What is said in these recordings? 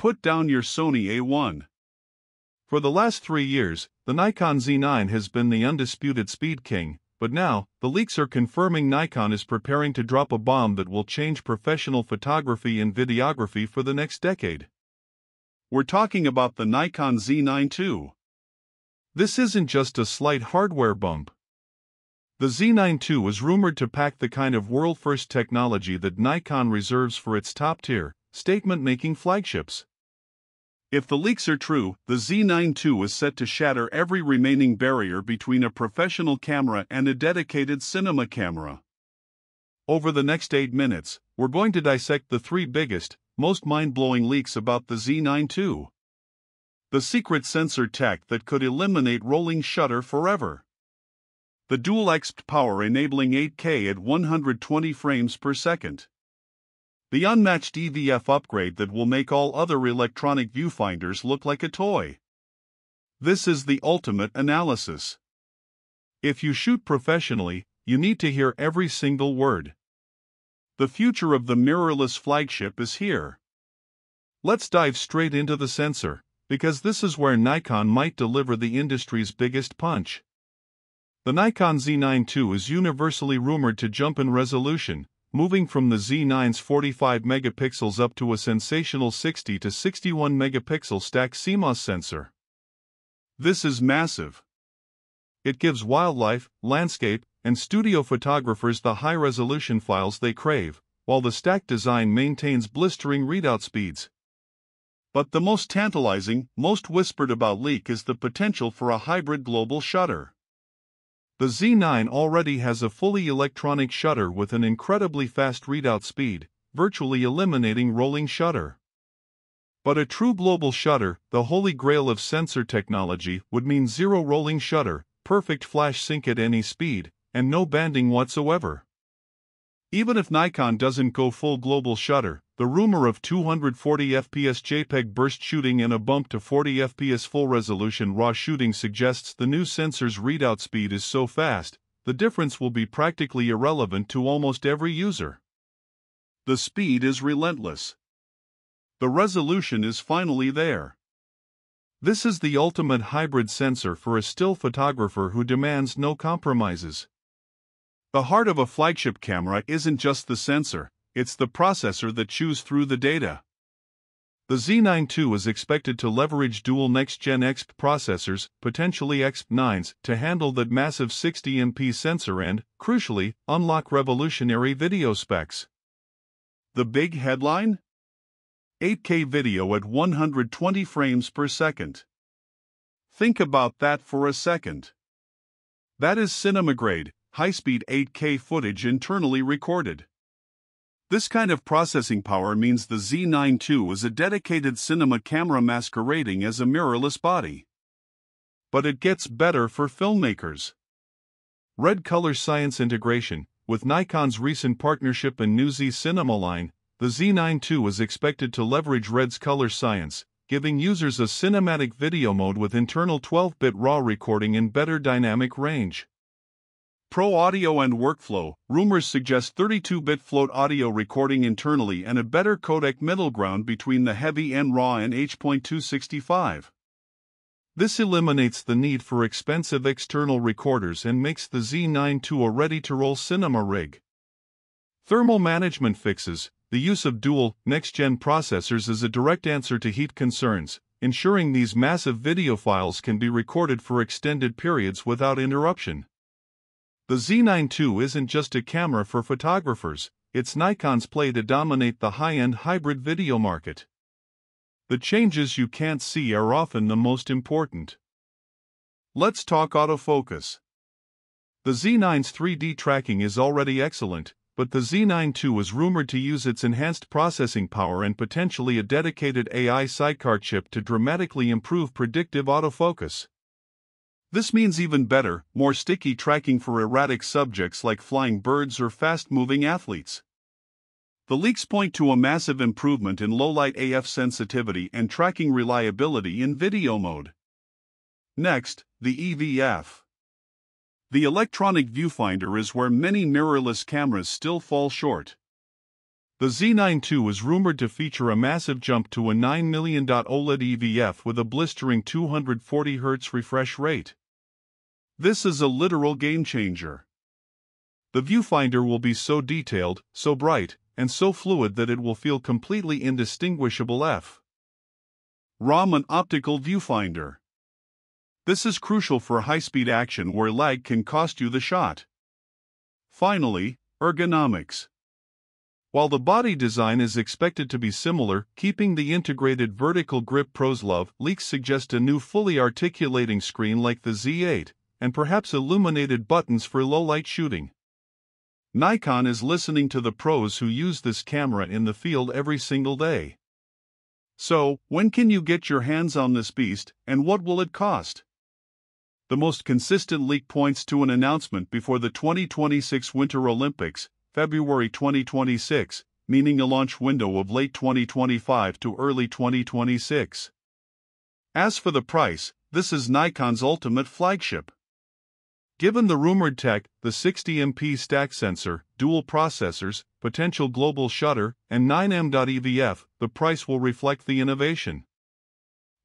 put down your Sony A1. For the last three years, the Nikon Z9 has been the undisputed speed king, but now, the leaks are confirming Nikon is preparing to drop a bomb that will change professional photography and videography for the next decade. We're talking about the Nikon Z9 II. This isn't just a slight hardware bump. The Z9 II is rumored to pack the kind of world first technology that Nikon reserves for its top tier, statement making flagships. If the leaks are true, the Z9 II is set to shatter every remaining barrier between a professional camera and a dedicated cinema camera. Over the next 8 minutes, we're going to dissect the three biggest, most mind blowing leaks about the Z9 II. The secret sensor tech that could eliminate rolling shutter forever. The dual EXPEED power enabling 8K at 120 frames per second. The unmatched EVF upgrade that will make all other electronic viewfinders look like a toy. This is the ultimate analysis. If you shoot professionally, you need to hear every single word. The future of the mirrorless flagship is here. Let's dive straight into the sensor, because this is where Nikon might deliver the industry's biggest punch. The Nikon Z9 II is universally rumored to jump in resolution, moving from the Z9's 45 megapixels up to a sensational 60 to 61 megapixel stack CMOS sensor. This is massive. It gives wildlife, landscape, and studio photographers the high resolution files they crave, while the stack design maintains blistering readout speeds. But the most tantalizing, most whispered about leak is the potential for a hybrid global shutter. The Z9 already has a fully electronic shutter with an incredibly fast readout speed, virtually eliminating rolling shutter. But a true global shutter, the holy grail of sensor technology, would mean zero rolling shutter, perfect flash sync at any speed, and no banding whatsoever. Even if Nikon doesn't go full global shutter, the rumor of 240 fps JPEG burst shooting and a bump to 40 fps full resolution RAW shooting suggests the new sensor's readout speed is so fast, the difference will be practically irrelevant to almost every user. The speed is relentless. The resolution is finally there. This is the ultimate hybrid sensor for a still photographer who demands no compromises. The heart of a flagship camera isn't just the sensor, it's the processor that chews through the data. The Z9 II is expected to leverage dual next-gen EXPEED processors, potentially EXPEED 9s, to handle that massive 60MP sensor and, crucially, unlock revolutionary video specs. The big headline? 8K video at 120 frames per second. Think about that for a second. That is cinema grade, high speed 8K footage internally recorded. This kind of processing power means the Z9 II is a dedicated cinema camera masquerading as a mirrorless body. But it gets better for filmmakers. Red Color Science integration, with Nikon's recent partnership and new Z Cinema line, the Z9 II is expected to leverage Red's color science, giving users a cinematic video mode with internal 12 bit RAW recording and better dynamic range. Pro Audio and Workflow rumors suggest 32 bit float audio recording internally and a better codec middle ground between the heavy N-RAW and H.265. This eliminates the need for expensive external recorders and makes the Z9 II a ready to roll cinema rig. Thermal management fixes, the use of dual, next gen processors is a direct answer to heat concerns, ensuring these massive video files can be recorded for extended periods without interruption. The Z9 II isn't just a camera for photographers, it's Nikon's play to dominate the high-end hybrid video market. The changes you can't see are often the most important. Let's talk autofocus. The Z9's 3D tracking is already excellent, but the Z9 II is rumored to use its enhanced processing power and potentially a dedicated AI sidecar chip to dramatically improve predictive autofocus. This means even better, more sticky tracking for erratic subjects like flying birds or fast moving athletes. The leaks point to a massive improvement in low light AF sensitivity and tracking reliability in video mode. Next, the EVF. The electronic viewfinder is where many mirrorless cameras still fall short. The Z9 II is rumored to feature a massive jump to a 9 million OLED EVF with a blistering 240 Hz refresh rate. This is a literal game changer. The viewfinder will be so detailed, so bright, and so fluid that it will feel completely indistinguishable from an Optical Viewfinder This is crucial for high-speed action where lag can cost you the shot. Finally, ergonomics. While the body design is expected to be similar, keeping the integrated vertical grip pros love, leaks suggest a new fully articulating screen like the Z8, and perhaps illuminated buttons for low-light shooting. Nikon is listening to the pros who use this camera in the field every single day. So, when can you get your hands on this beast, and what will it cost? The most consistent leak points to an announcement before the 2026 Winter Olympics, February 2026, meaning a launch window of late 2025 to early 2026. As for the price, this is Nikon's ultimate flagship. Given the rumored tech, the 60MP stack sensor, dual processors, potential global shutter, and 9M.EVF, the price will reflect the innovation.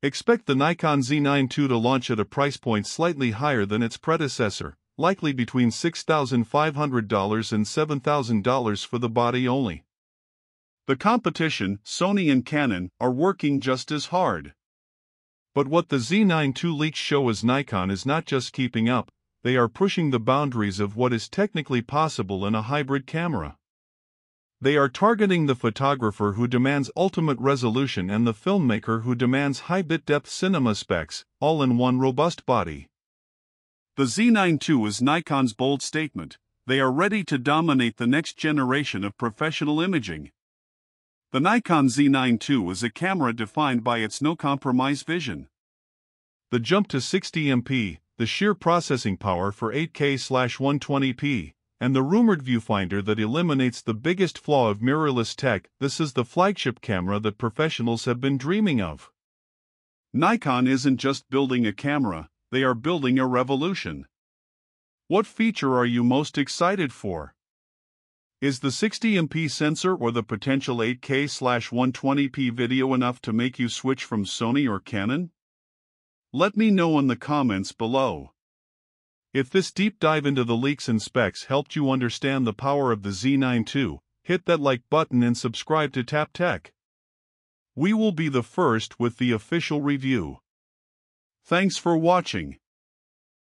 Expect the Nikon Z9 II to launch at a price point slightly higher than its predecessor, likely between $6,500 and $7,000 for the body only. The competition, Sony and Canon, are working just as hard. But what the Z9 II leaks show is Nikon is not just keeping up, they are pushing the boundaries of what is technically possible in a hybrid camera. They are targeting the photographer who demands ultimate resolution and the filmmaker who demands high bit depth cinema specs, all in one robust body. The Z9 II is Nikon's bold statement they are ready to dominate the next generation of professional imaging. The Nikon Z9 II is a camera defined by its no compromise vision. The jump to 60MP, the sheer processing power for 8K 120p, and the rumored viewfinder that eliminates the biggest flaw of mirrorless tech, this is the flagship camera that professionals have been dreaming of. Nikon isn't just building a camera, they are building a revolution. What feature are you most excited for? Is the 60MP sensor or the potential 8K 120p video enough to make you switch from Sony or Canon? Let me know in the comments below. If this deep dive into the leaks and specs helped you understand the power of the Z9 II, hit that like button and subscribe to Tap Tech. We will be the first with the official review. Thanks for watching.